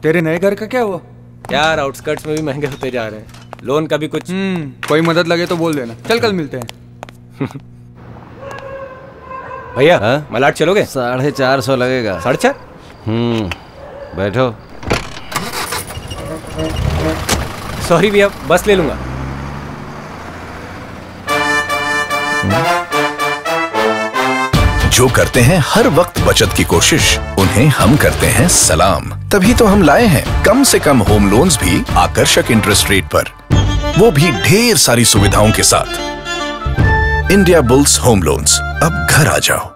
तेरे नए घर का क्या हुआ? यार आउटस्कर्ट्स में भी महँगे होते जा रहे हैं। लोन का भी कुछ हम्म कोई मदद लगे तो बोल देना। चल कल मिलते हैं। भैया हाँ? मलाट चलोगे? साढ़े चार सौ लगेगा। साढ़े चार? हम्म बैठो। सॉरी भैया बस ले लूँगा। जो करते हैं हर वक्त बचत की कोशिश उन्हें हम करते हैं सलाम। तभी तो हम लाए हैं। कम से कम होम लोन्स भी आकर्षक इंटरेस्ट रेट पर। वो भी ढेर सारी सुविधाओं के साथ। इंडिया बुल्स होम लोन्स अब घर आ जाओ।